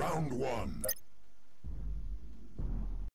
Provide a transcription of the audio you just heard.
Round one.